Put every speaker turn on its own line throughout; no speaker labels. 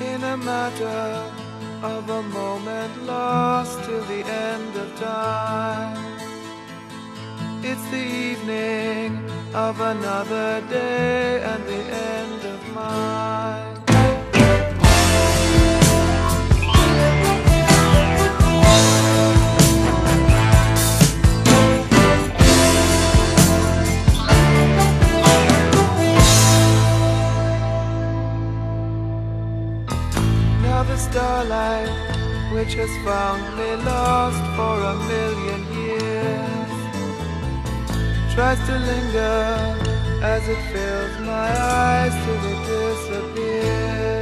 in a matter of a moment lost till the end of time. It's the evening of another day and the end of mine. Now the starlight, which has found me lost for a million years, tries to linger as it fills my eyes till it disappears.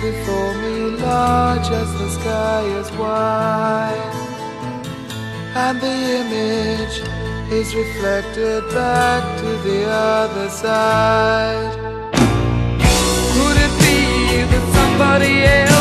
Before me, large as the sky is wide, and the image is reflected back to the other side. Could it be that somebody else?